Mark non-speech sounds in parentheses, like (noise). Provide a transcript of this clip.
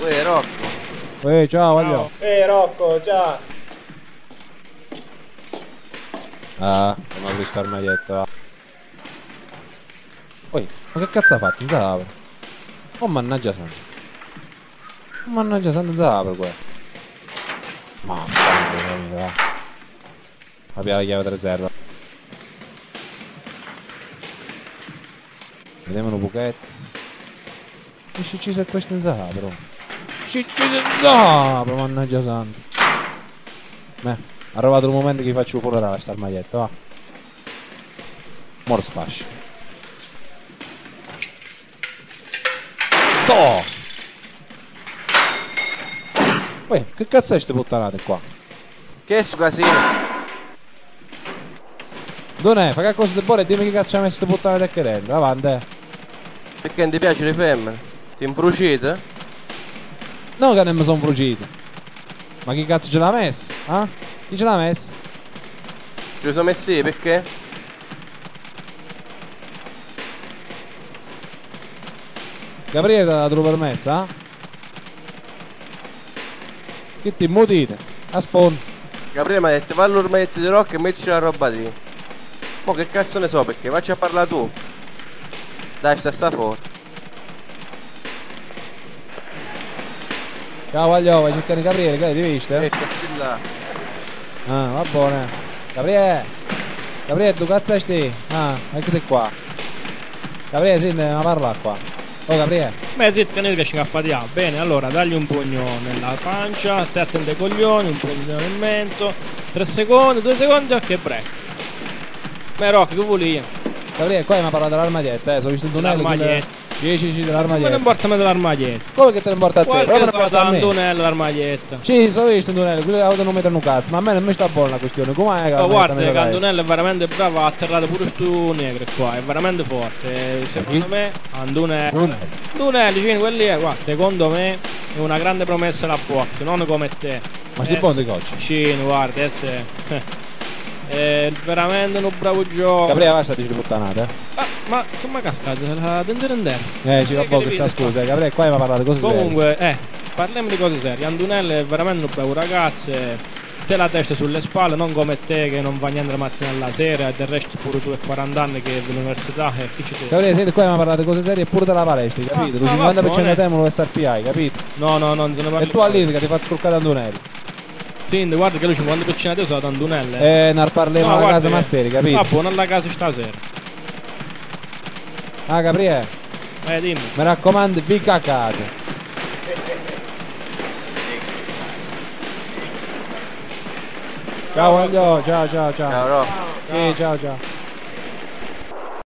Uè, Rocco. Ehi, ciao, voglio. Ehi Rocco, ciao. Ah, non ho visto il maglietto. Poi, ma che cazzo ha fatto? Non si apre. Oh mannaggia santo. Oh mannaggia santo, non si apre qua. Ma vaffanculo, va. Abbiamo la chiave di riserva. Vediamo un buchetto. Dici ci se questo non si apre. Ci ci se si apre, mannaggia santo. Beh, è arrivato il momento che vi faccio fuori la sta maglietta, va. Mors fascia. To! Uè, che cazzo è ste puttanate qua? Che è sto casino? Dove è? Fa che cosa di buono e dimmi che cazzo ha messo ste puttanate che dentro. Avanti, eh. Perché non ti piace le femmine? Ti infrucite? No che non mi sono frucito. Ma chi cazzo ce l'ha messa? Ah? Chi ce l'ha messa? Ci sono messi perché? Gabriele ti ha dato la permessa, ah? Che ti immutite? A spawn. Gabriele mi ha detto va all'ormetto di Rocco e mettici la roba lì. Mo che cazzo ne so perché? Facci a parlare tu. Dai, sta sta fuori. Ciao voglio, vai a cercare Gabriele, che ti viste? E sta là. Ah, va bene. Gabriele! Gabriele, tu cazzo stai? Ah, eccoti qua. Gabriele, senti, ma parla qua. Oh, Gabriele. Beh, sì, che noi riesci a fatiare. Bene, allora dagli un pugno nella pancia, te attende ai coglioni, un pugno nel mento. 3 secondi, 2 secondi, ok, break. Beh, Rocco, che vuoi? Gabriele, qua mi ha parlato dell'armadietta, eh. Sono visto il tunnel. L'armadietta. Sì, sì, sì, Ma dell'armadietta. importa me dell'armadietta. Come che te ne importa a te? Qualche sta importa a me. dando l'armadietta. Sì, sono visto il tunnel, quelli auto non mettono un cazzo, ma a me non mi sta buona la questione. Com'è che la guarda, nella Candonello è veramente bravo, ha atterrato pure stu negro qua, è veramente forte. E Secondo me, Andunello. Andunello, vicino quelli è qua. Secondo me è una grande promessa la box, non come te. Ma sti Eh, buoni i cocci. Vicino, guarda, adesso (laughs) è, è veramente un bravo gioco. Gabriele, vai a dire puttanate. eh. Ah, ma come è cascato? La Denderender. Eh, ci va che poco, devi sta fare? scusa. eh, Gabriele, qua mi ha parlato di cose serie. Comunque, eh, parliamo di cose serie. Andunello è veramente un bravo ragazzo. Te la testa sulle spalle, non come te che non va niente la mattina alla sera e del resto pure tu hai 40 anni che vai all'università e chi ci te? Gabriele, senti, qua mi ha parlato di cose serie e pure della palestra, capito? Ah, ah, 50% va di buone. tempo lo SRPI, capito? No, no, non se ne parla. E tu all'Indica ti faccio scroccare Andunelli. Sì, guarda che lui 50% di te sono ad Andunello. eh. Ne parliamo No, alla casa ma seria, capito? Ah, buono alla casa stasera. Ah, Gabriele, Eh, dimmi. mi raccomando, vi cacate. Ciao, ciao, ciao, ciao. Ciao, Rocco. Sì, ciao, ciao.